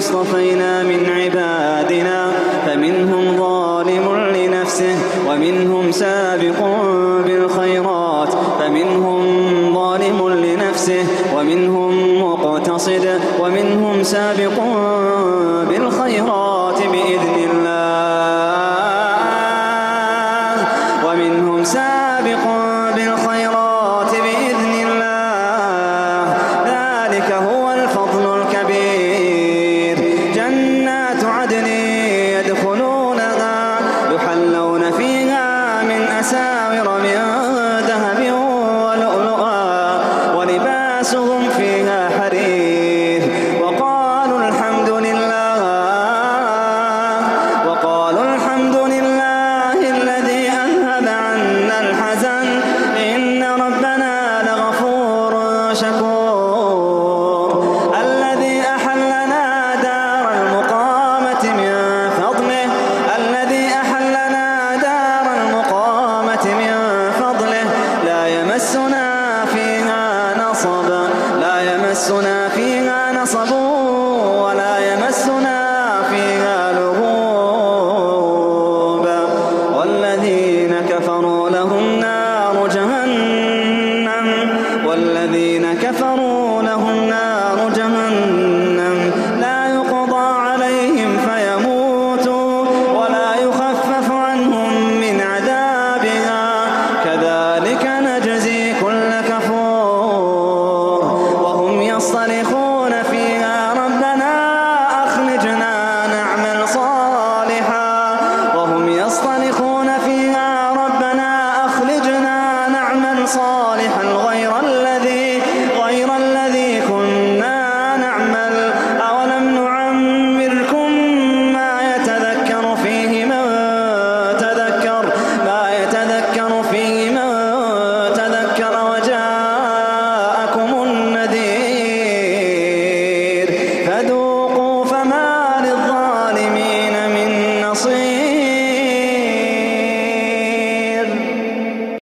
اصطفينا من عبادنا فمنهم ظالم لنفسه ومنهم سابق بالخيرات فمنهم ظالم لنفسه ومنهم مقتصد ومنهم سابق بالخيرات بإذن شكور الذي أحلنا دار المقامة من فضله. الذي أحلنا دار المقامة من فضله. لا يمسنا فيها نصب. لا يمسنا فيها نصب. كفروا لهم